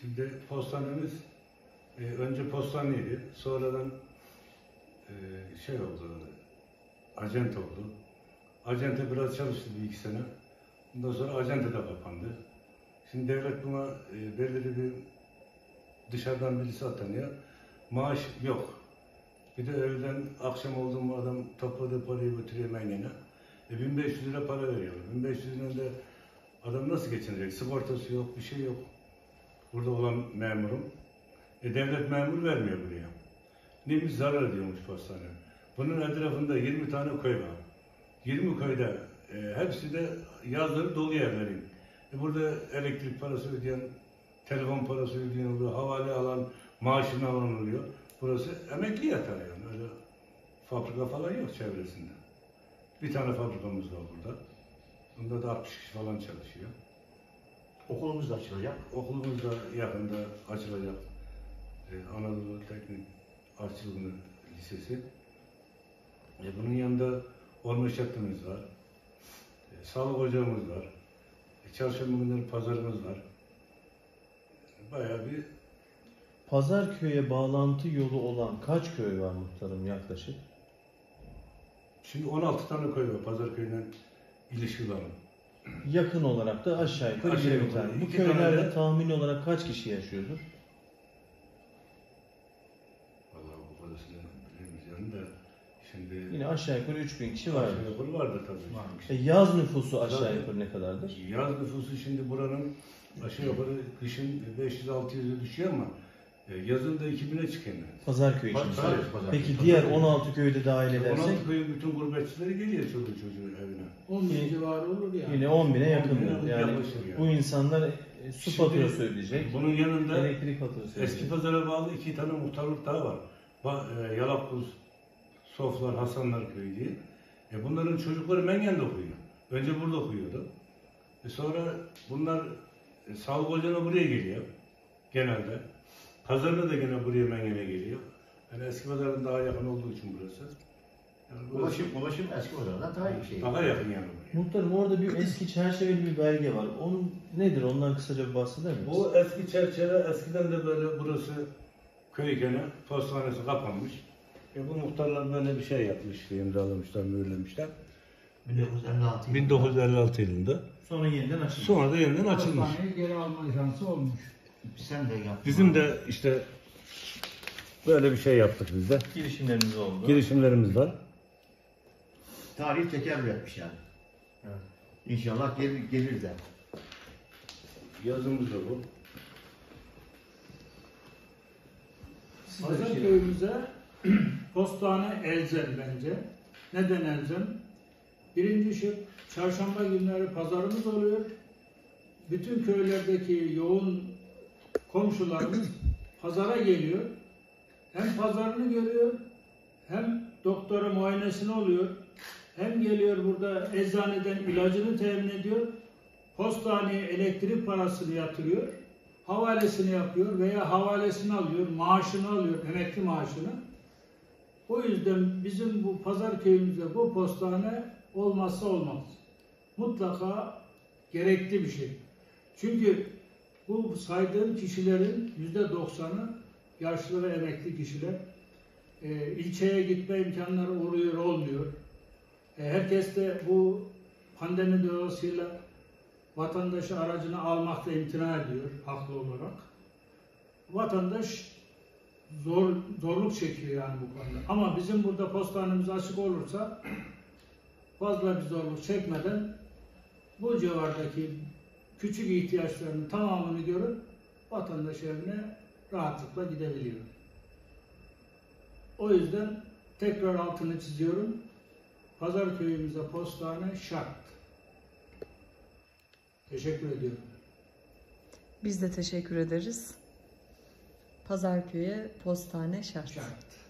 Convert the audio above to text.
Şimdi postanemiz e, önce postaneydi. Sonradan e, şey oldu, acent oldu. Acente biraz çalıştı bir iki sene. Ondan sonra acente de kapandı. Şimdi devlet buna e, belirli bir dışarıdan birisi atanıyor. Maaş yok. Bir de öğleden akşam oldu mu adam topladığı parayı götürüyor mengene. E 1500 lira para veriyor. 1500 lira da adam nasıl geçinecek? Sigortası yok, bir şey yok. Burada olan memurum. E devlet memur vermiyor buraya. Neymiş zarar ediyormuş postane. Bunun etrafında 20 tane köy var. 20 köyde e, hepsi de yazları dolu yerlerin. E burada elektrik parası ödeyen, telefon parası ödeyen oluyor, havale alan, maaşını alan oluyor. Burası emekli yatar yani. Öyle fabrika falan yok çevresinde. Bir tane fabrikamız var burada. Bunda da 60 kişi falan çalışıyor. Okulumuz da açılacak. Okulumuz da yakında açılacak. Ee, Anadolu Teknik Arçılığı Lisesi. E, bunun yanında orman işletmemiz var. E, sağlık ocağımız var. E, çarşamba günleri pazarımız var. Bayağı bir Pazarköy'e bağlantı yolu olan kaç köy var muhtarım yaklaşık? Şimdi 16 tane köy var Pazarköy'den ilişki olan. Yakın olarak da aşağı yukarı Aşağı yukarı tane. Bu iki köylerde tane de- tahmin olarak kaç kişi yaşıyordur? Vallahi o parasını bilemeyeceğim de şimdi Yine aşağı yukarı 3000 kişi vardır. aşağı yukarı vardır tabii. E, yaz nüfusu aşağı Tabii. yukarı ne kadardır? Yaz nüfusu şimdi buranın aşağı yukarı kışın 500-600'e düşüyor ama yazın da 2000'e çıkıyor. Pazarköy için. Pazar- söylüyorum. pazar- Peki pazar- diğer 16 köyü de dahil edersek 16 köyün bütün gurbetçileri geliyor çocuk çocuğun evine. 10 bin civarı olur yani. yine 10 bine 10 yakındır. bine Yani yani. bu insanlar e, su Şimdi faturası ödeyecek, Bunun yanında elektrik faturası eski ödeyecek. pazara bağlı iki tane muhtarlık daha var. Ba- e, Yalapuz, Soflar, Hasanlar köyü diye. E bunların çocukları Mengen'de okuyor. Önce burada okuyordu. E sonra bunlar e, sağlık ocağına buraya geliyor. Genelde. Pazarına da gene buraya Mengen'e geliyor. Yani eski pazarın daha yakın olduğu için burası. Yani burası Ulaşım, ulaşım eski odalardan daha iyi şey. daha yakın yani. Muhtarım orada bir eski çerçeveli bir belge var. Onun nedir? Ondan kısaca bir bahseder misiniz? Bu eski çerçeve eskiden de böyle burası köy gene postanesi kapanmış. E bu muhtarlar böyle bir şey yapmış, imzalamışlar, mühürlemişler. 1956 yılında. 1956 yılında. Sonra yeniden açıldı. Sonra da yeniden açılmış. Hastaneyi geri alma şansı olmuş. Sen de yaptın. Bizim de işte böyle bir şey yaptık biz de. Girişimlerimiz oldu. Girişimlerimiz var. Tarih tekerrür etmiş yani. Evet. İnşallah gelir, gelir de. Yazımız da bu. Pazar şey- köyümüze postane elzem bence. Neden elzem? Birinci şey, çarşamba günleri pazarımız oluyor. Bütün köylerdeki yoğun komşularımız pazara geliyor. Hem pazarını görüyor, hem doktora muayenesini oluyor. Hem geliyor burada eczaneden ilacını temin ediyor. Postaneye elektrik parasını yatırıyor. Havalesini yapıyor veya havalesini alıyor, maaşını alıyor, emekli maaşını. O yüzden bizim bu pazar köyümüzde bu postane olmazsa olmaz. Mutlaka gerekli bir şey. Çünkü bu saydığım kişilerin yüzde doksanı yaşlı ve emekli kişiler. Ee, ilçeye gitme imkanları oluyor, olmuyor. Ee, herkes de bu pandemi dolayısıyla vatandaşı aracını almakta imtina ediyor haklı olarak. Vatandaş zor zorluk çekiyor yani bu konuda. Ama bizim burada postanemiz açık olursa fazla bir zorluk çekmeden bu civardaki küçük ihtiyaçlarının tamamını görüp vatandaş evine rahatlıkla gidebiliyor. O yüzden tekrar altını çiziyorum. Pazar köyümüze postane şart. Teşekkür ediyorum. Biz de teşekkür ederiz. Pazarköy'e postane şart. Şart.